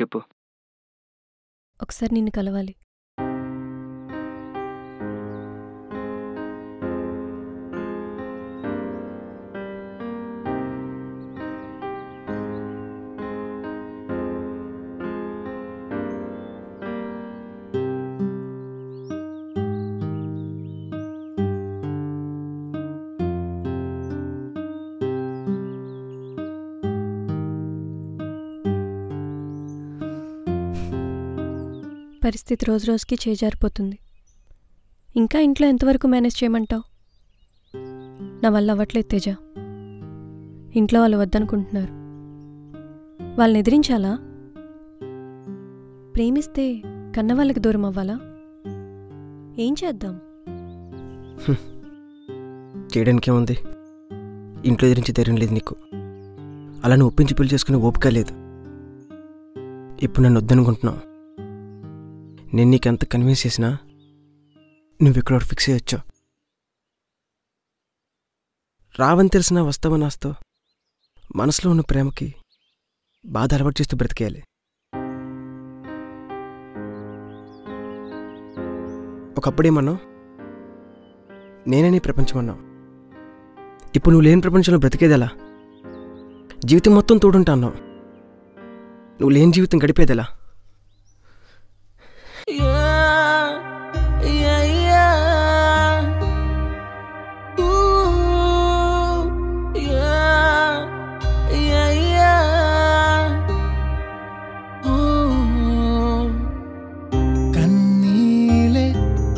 చెప్పు. ఒకసారి నిన్ను కలవాలి. పరిస్థితి రోజు రోజుకి చేజారిపోతుంది. ఇంకా ఇంట్లో ఎంతవరకు మేనేజ్ చేయమంటావు? నా వల్ల అవ్వట్లేదు తేజ. ఇంట్లో వాళ్ళు వద్దనుకుంటున్నారు. వాళ్ళని ఎదిరించాలా? ప్రేమిస్తే కన్నవాళ్ళకి దూరం అవ్వాలా? ఏం చేద్దాం? చేయడానికి ఏముంది ఇంట్లో ఎదిరించి ధైర్యం లేదు నీకు. అలా నువ్వు ఒప్పించి పెళ్ళి చేసుకునే ఓపిక లేదు. ఇప్పుడు నన్ను వద్దనుకుంటున్నావు? నేను నీకు ఎంత కన్విన్స్ చేసినా నువ్వు ఇక్కడ ఫిక్స్ చేయొచ్చు రావని తెలిసినా వస్తావని వస్తావు మనసులో ఉన్న ప్రేమకి బాధ అలవాటు చేస్తూ బ్రతికేయాలి. ఒకప్పుడేమన్నావు నేనే నీ ప్రపంచం అన్నావు. ఇప్పుడు నువ్వు లేని ప్రపంచంలో బ్రతికేదెలా జీవితం మొత్తం తోడుంటా అన్నావు. నువ్వు లేని జీవితం గడిపేదెలా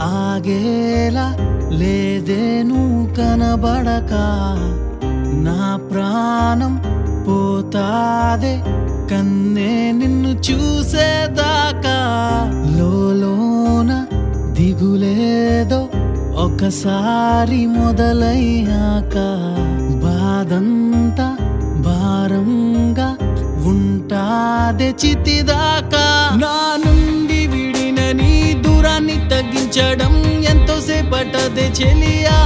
ఆగేలా లేదే నువ్వు కనబడక. నా ప్రాణం పోతాదే కన్నే నిన్ను చూసేదాకా. లోలోన దిగులేదో ఒకసారి మొదలయ్యాక. బాధంతా భారంగా ఉంటాదే చితిదాకా. నా తగ్గించడం ఎంతో సేపటదే చెలియా.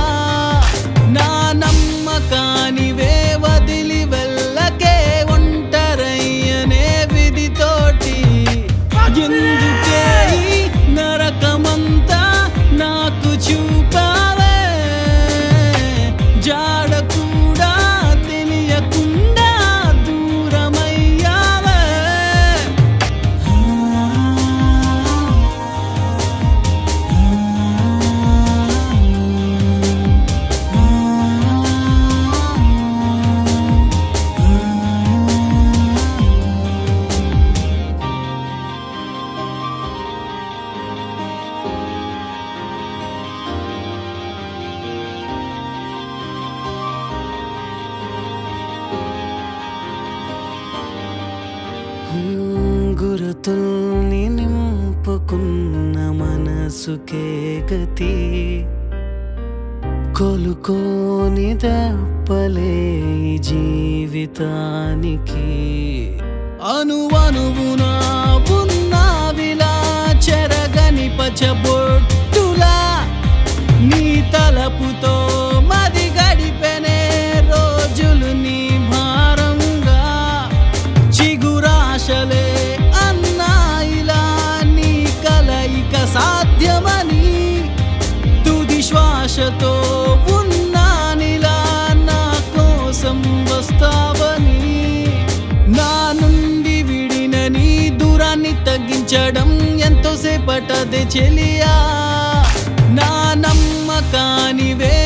గురుతుల్ని నింపుకున్న మనసుకే గతి. కొలుకోని దప్పలే జీవితానికి. అనువనువునా అసాధ్యమని సాధ్యమని తుది శ్వాసతో ఉన్నానిలా నా కోసం వస్తావని నా నుండి విడిన నీ దూరాన్ని తగ్గించడం ఎంతోసేపటదే చెలియా. నా నమ్మకానివే